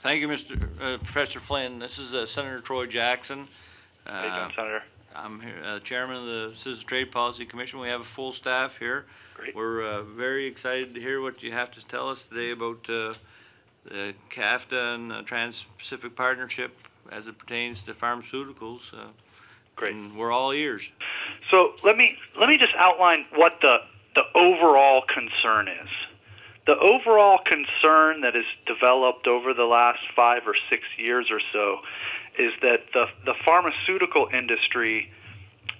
Thank you, Mr. uh, Professor Flynn. This is uh, Senator Troy Jackson. How you Uh, doing, Senator? I'm here, uh, Chairman of the Citizens Trade Policy Commission. We have a full staff here. Great. We're uh, very excited to hear what you have to tell us today about uh, the CAFTA and the Trans-Pacific Partnership as it pertains to pharmaceuticals. Uh, Great. and We're all ears. So let me let me just outline what the the overall concern is. The overall concern that has developed over the last five or six years or so is that the the pharmaceutical industry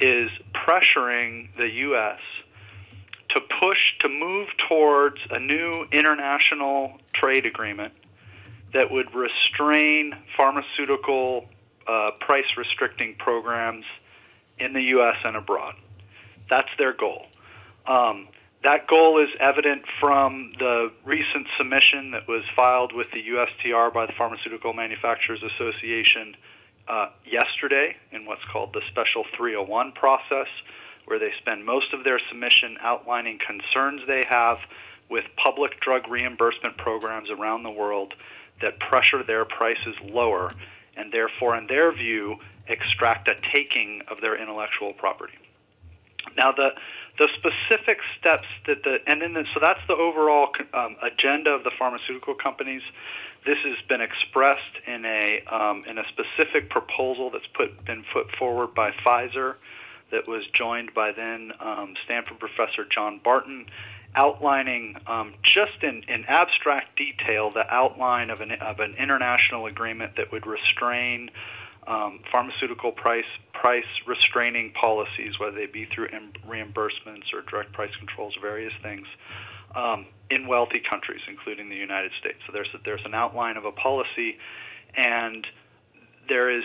is pressuring the U.S. to push to move towards a new international trade agreement that would restrain pharmaceutical uh, price restricting programs in the U.S. and abroad. That's their goal. Um, that goal is evident from the recent submission that was filed with the USTR by the Pharmaceutical Manufacturers Association uh, yesterday in what's called the Special 301 process, where they spend most of their submission outlining concerns they have with public drug reimbursement programs around the world that pressure their prices lower and therefore, in their view, extract a taking of their intellectual property. Now, the the specific steps that the and then the, so that's the overall um, agenda of the pharmaceutical companies. This has been expressed in a um, in a specific proposal that's put been put forward by Pfizer, that was joined by then um, Stanford professor John Barton, outlining um, just in, in abstract detail the outline of an of an international agreement that would restrain um, pharmaceutical price price restraining policies, whether they be through em- reimbursements or direct price controls, or various things, um, in wealthy countries, including the United States. So there's there's an outline of a policy, and there is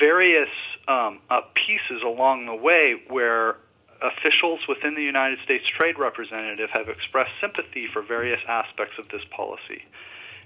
various um, uh, pieces along the way where officials within the United States Trade Representative have expressed sympathy for various aspects of this policy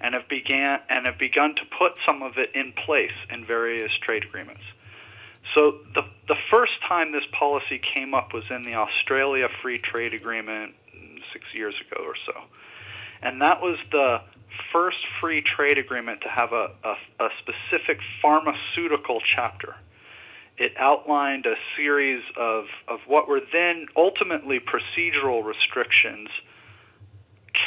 and have began and have begun to put some of it in place in various trade agreements. So the the first time this policy came up was in the Australia Free Trade Agreement six years ago or so, and that was the first free trade agreement to have a, a, a specific pharmaceutical chapter. It outlined a series of, of what were then ultimately procedural restrictions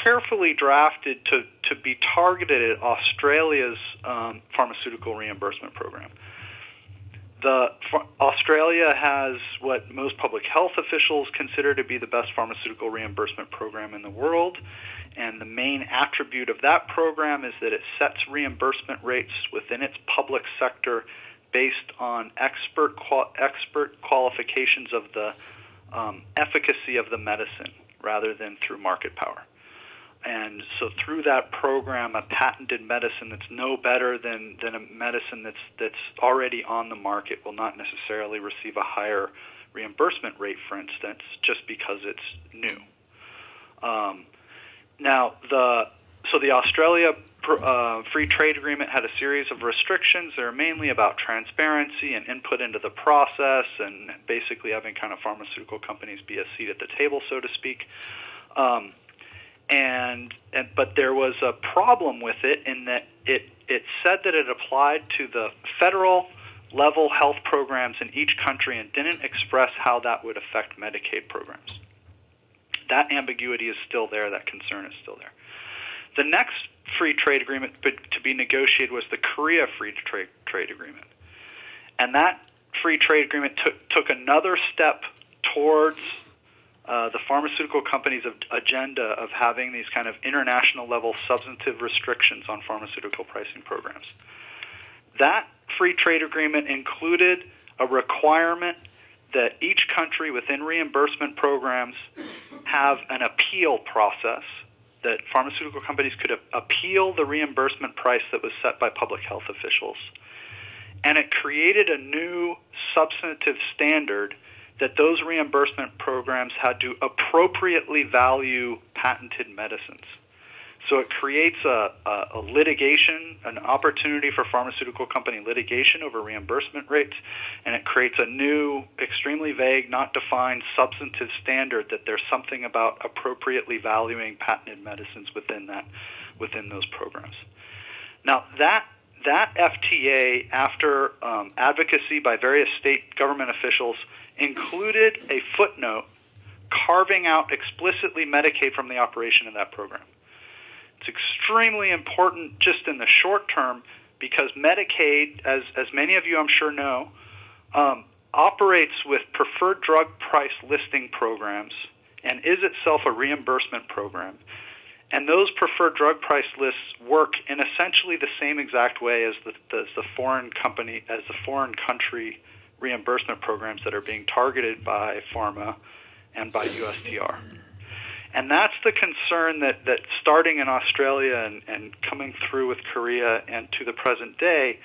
carefully drafted to, to be targeted at Australia's um, pharmaceutical reimbursement program. The Australia has what most public health officials consider to be the best pharmaceutical reimbursement program in the world, and the main attribute of that program is that it sets reimbursement rates within its public sector based on expert expert qualifications of the um, efficacy of the medicine rather than through market power. And so through that program, a patented medicine that's no better than, than a medicine that's that's already on the market will not necessarily receive a higher reimbursement rate, for instance, just because it's new. Um, now the so the Australia uh, Free Trade Agreement had a series of restrictions. They're mainly about transparency and input into the process, and basically having kind of pharmaceutical companies be a seat at the table, so to speak. Um, and, and but there was a problem with it in that it it said that it applied to the federal level health programs in each country and didn't express how that would affect Medicaid programs. That ambiguity is still there. That concern is still there. The next free trade agreement to be negotiated was the Korea Free Trade Trade Agreement, and that free trade agreement took took another step towards uh, the pharmaceutical companies' agenda of having these kind of international level substantive restrictions on pharmaceutical pricing programs. That free trade agreement included a requirement that each country within reimbursement programs have an appeal process that pharmaceutical companies could appeal the reimbursement price that was set by public health officials. And it created a new substantive standard that those reimbursement programs had to appropriately value patented medicines. So it creates a, a, a, litigation, an opportunity for pharmaceutical company litigation over reimbursement rates, and it creates a new, extremely vague, not defined substantive standard that there's something about appropriately valuing patented medicines within that, within those programs. Now that that FTA, after um, advocacy by various state government officials, included a footnote carving out explicitly Medicaid from the operation of that program. It's extremely important just in the short term because Medicaid, as, as many of you I'm sure know, um, operates with preferred drug price listing programs and is itself a reimbursement program. And those preferred drug price lists work in essentially the same exact way as the, the, the foreign company, as the foreign country reimbursement programs that are being targeted by pharma and by USTR. And that's the concern that, that starting in Australia and, and coming through with Korea and to the present day,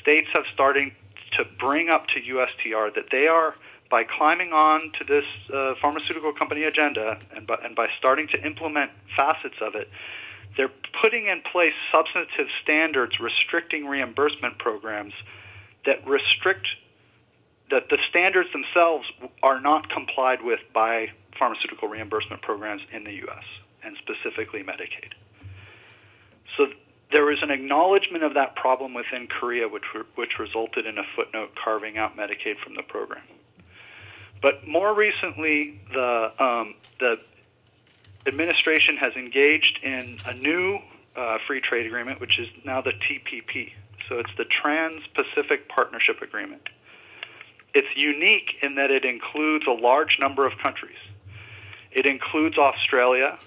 states have starting to bring up to USTR that they are, by climbing on to this uh, pharmaceutical company agenda and by, and by starting to implement facets of it, they're putting in place substantive standards restricting reimbursement programs that restrict that the standards themselves are not complied with by pharmaceutical reimbursement programs in the U.S. and specifically Medicaid. So there was an acknowledgement of that problem within Korea, which which resulted in a footnote carving out Medicaid from the program. But more recently, the um, the administration has engaged in a new uh, free trade agreement, which is now the TPP. So it's the Trans-Pacific Partnership Agreement. It's unique in that it includes a large number of countries. It includes Australia,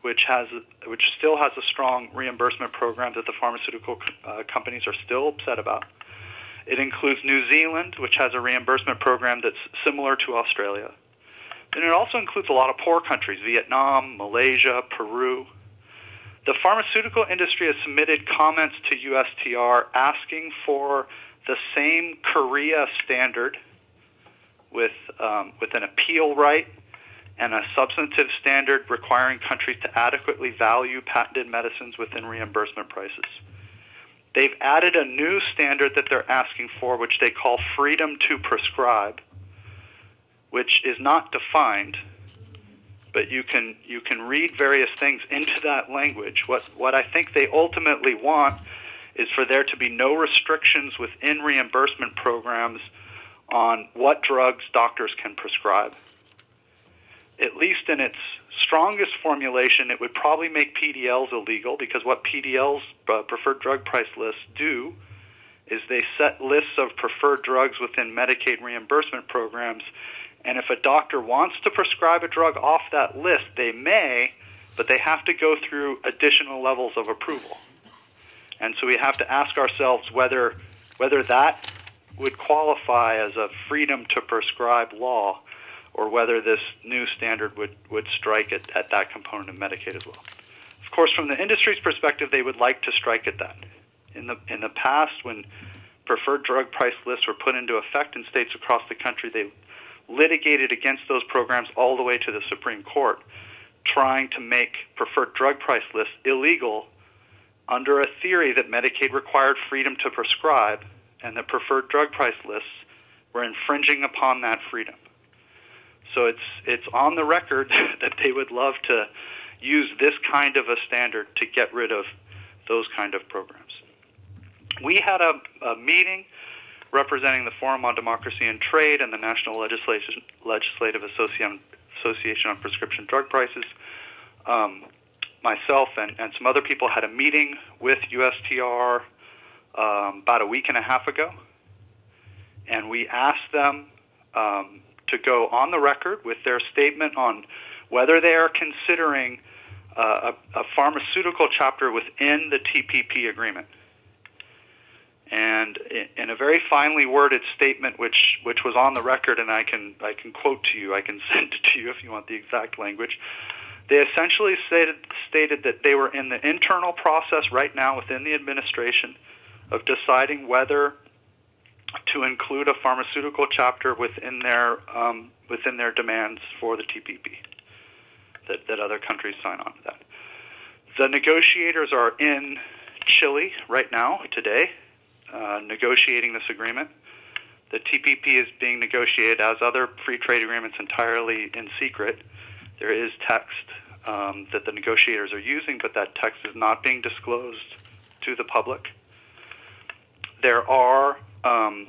which has which still has a strong reimbursement program that the pharmaceutical uh, companies are still upset about. It includes New Zealand, which has a reimbursement program that's similar to Australia. And it also includes a lot of poor countries Vietnam, Malaysia, Peru. The pharmaceutical industry has submitted comments to USTR asking for the same Korea standard with, um, with an appeal right and a substantive standard requiring countries to adequately value patented medicines within reimbursement prices. They've added a new standard that they're asking for, which they call freedom to prescribe, which is not defined, but you can you can read various things into that language. What what I think they ultimately want is for there to be no restrictions within reimbursement programs on what drugs doctors can prescribe. At least in its strongest formulation, it would probably make PDLs illegal because what PDLs, uh, preferred drug price lists, do is they set lists of preferred drugs within Medicaid reimbursement programs. And if a doctor wants to prescribe a drug off that list, they may, but they have to go through additional levels of approval. And so we have to ask ourselves whether whether that would qualify as a freedom to prescribe law or whether this new standard would, would strike it at that component of Medicaid as well. Of course, from the industry's perspective, they would like to strike at that. In the, in the past, when preferred drug price lists were put into effect in states across the country, they litigated against those programs all the way to the Supreme Court, trying to make preferred drug price lists illegal under a theory that Medicaid required freedom to prescribe and the preferred drug price lists were infringing upon that freedom. So it's it's on the record that they would love to use this kind of a standard to get rid of those kind of programs. We had a, a meeting representing the Forum on Democracy and Trade and the National Legislation, Legislative Association, Association on Prescription Drug Prices. Um, myself and, and some other people had a meeting with USTR um, about a week and a half ago, and we asked them um, to go on the record with their statement on whether they are considering uh, a, a pharmaceutical chapter within the TPP agreement. And in a very finely worded statement, which which was on the record, and I can I can quote to you, I can send it to you if you want the exact language. They essentially stated stated that they were in the internal process right now within the administration of deciding whether to include a pharmaceutical chapter within their um, within their demands for the TPP. That that other countries sign on to that. The negotiators are in Chile right now today, uh, negotiating this agreement. The TPP is being negotiated as other free trade agreements entirely in secret. There is text um, that the negotiators are using, but that text is not being disclosed to the public. There are um,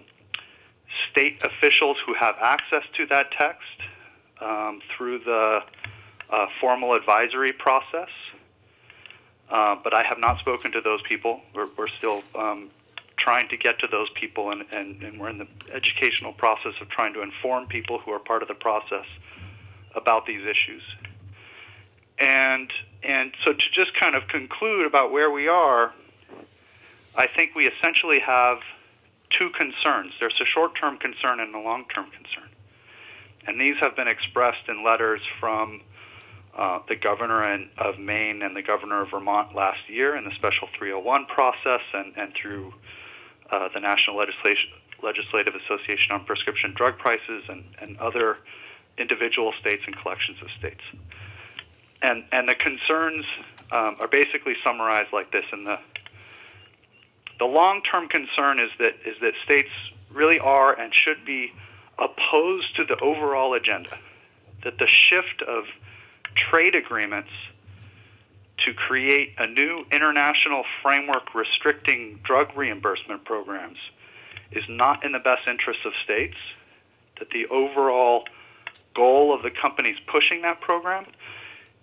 state officials who have access to that text um, through the uh, formal advisory process. Uh, but I have not spoken to those people. We're, we're still um, trying to get to those people, and, and, and we're in the educational process of trying to inform people who are part of the process about these issues. And and so to just kind of conclude about where we are, I think we essentially have two concerns. There's a short-term concern and a long-term concern, and these have been expressed in letters from uh, the governor in, of Maine and the governor of Vermont last year in the special 301 process, and and through uh, the National Legislative Association on Prescription Drug Prices and, and other individual states and collections of states. And, and the concerns um, are basically summarized like this. In the, the long-term concern is that, is that states really are and should be opposed to the overall agenda, that the shift of trade agreements – to create a new international framework restricting drug reimbursement programs is not in the best interests of states, that the overall goal of the companies pushing that program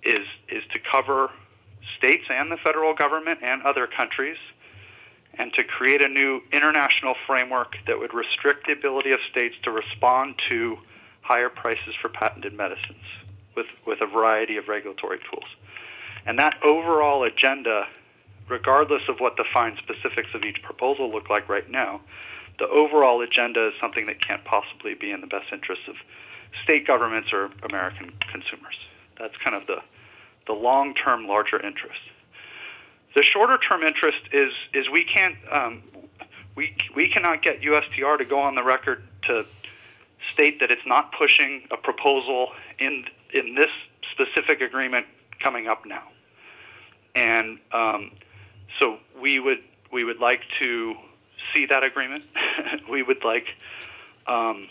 is, is to cover states and the federal government and other countries and to create a new international framework that would restrict the ability of states to respond to higher prices for patented medicines with, with a variety of regulatory tools. And that overall agenda, regardless of what the fine specifics of each proposal look like right now, the overall agenda is something that can't possibly be in the best interests of state governments or American consumers. That's kind of the, the long term, larger interest. The shorter term interest is, is we can't, um, we, we cannot get USTR to go on the record to state that it's not pushing a proposal in, in this specific agreement coming up now and um, so we would we would like to see that agreement. we would like um,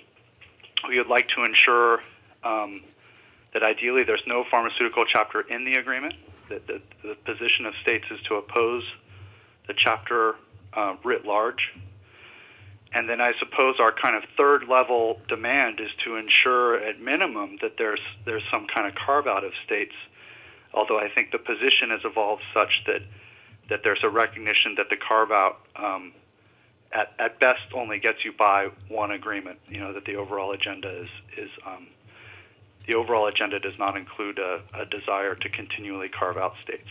we would like to ensure um, that ideally there's no pharmaceutical chapter in the agreement. That the, the position of states is to oppose the chapter uh, writ large. And then I suppose our kind of third level demand is to ensure, at minimum, that there's there's some kind of carve out of states although I think the position has evolved such that that there's a recognition that the carve out um, at, at best only gets you by one agreement. You know that the overall agenda is is um, the overall agenda does not include a, a, desire to continually carve out states.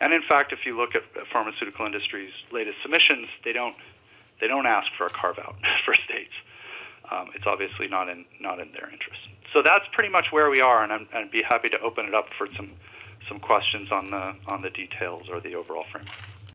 And in fact, if you look at pharmaceutical industry's latest submissions, they don't they don't ask for a carve out for states. Um, it's obviously not in not in their interest. So that's pretty much where we are, and I'm, I'd be happy to open it up for some some questions on the on the details or the overall framework.